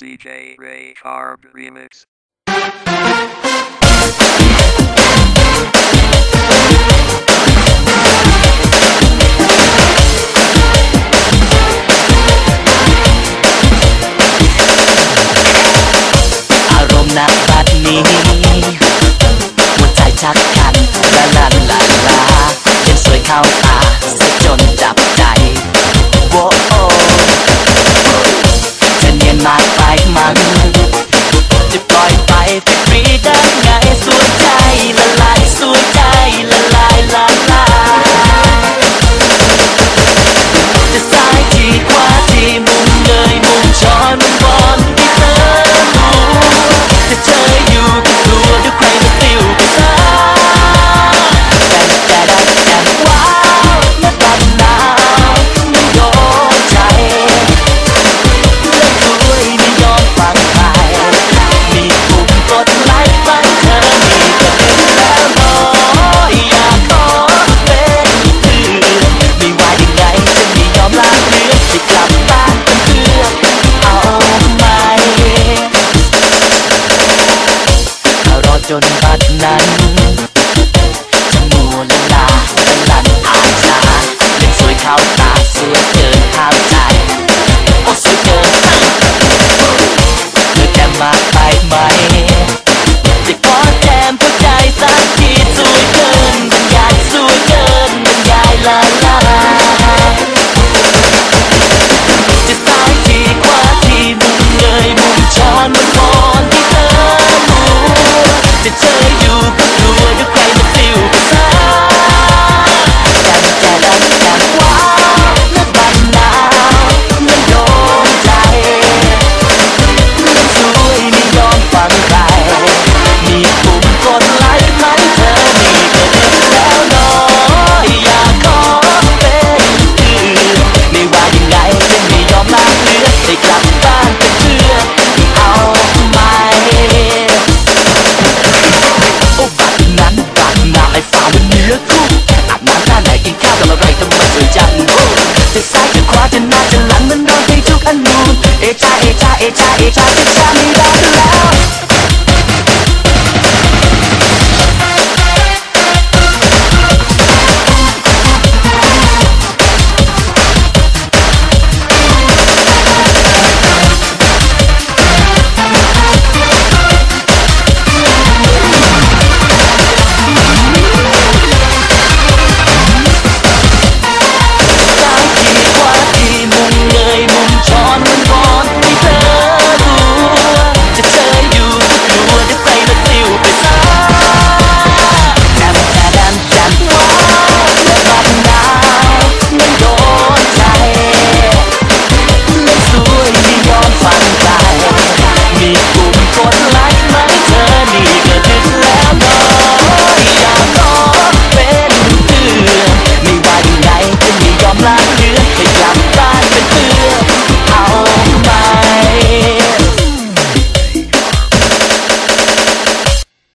DJ Recharg Remix. It's a, it's a, it's a, it's a, it's a, it's a, it's a, it's a,